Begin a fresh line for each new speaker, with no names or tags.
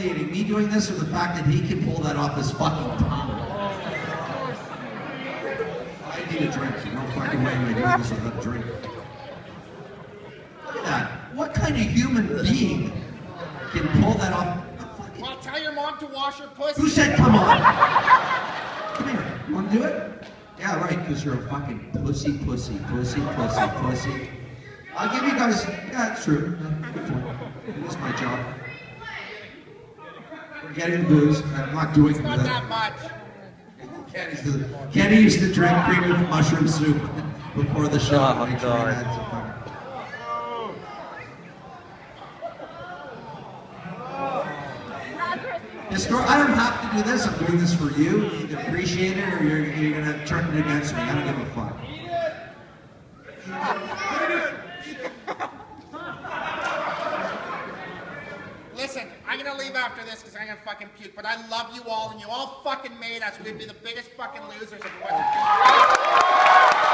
humiliating? Me doing this or the fact that he can pull that off his fucking tongue? I need a drink. No fucking way am I doing this without a drink. Look at that. What kind of human being can pull that off? Well,
tell your mom to wash her pussy. Who said
come on? come here. You want to do it? Yeah, right, because you're a fucking pussy, pussy, pussy, pussy, pussy. I'll give you guys. Yeah, it's true. Good point. It is my job. We're getting booze. I'm not doing It's not that. that
much.
Kenny's the, Kenny used to drink cream of mushroom soup before the show. Oh, Make sure he God. had some fun. This I don't have to do this. I'm doing this for you. You either appreciate it or you're, you're gonna turn it against me. I don't give a fuck.
I'm gonna leave after this because I'm gonna fucking puke. But I love you all, and you all fucking made us. We'd be the biggest fucking losers if it wasn't for you.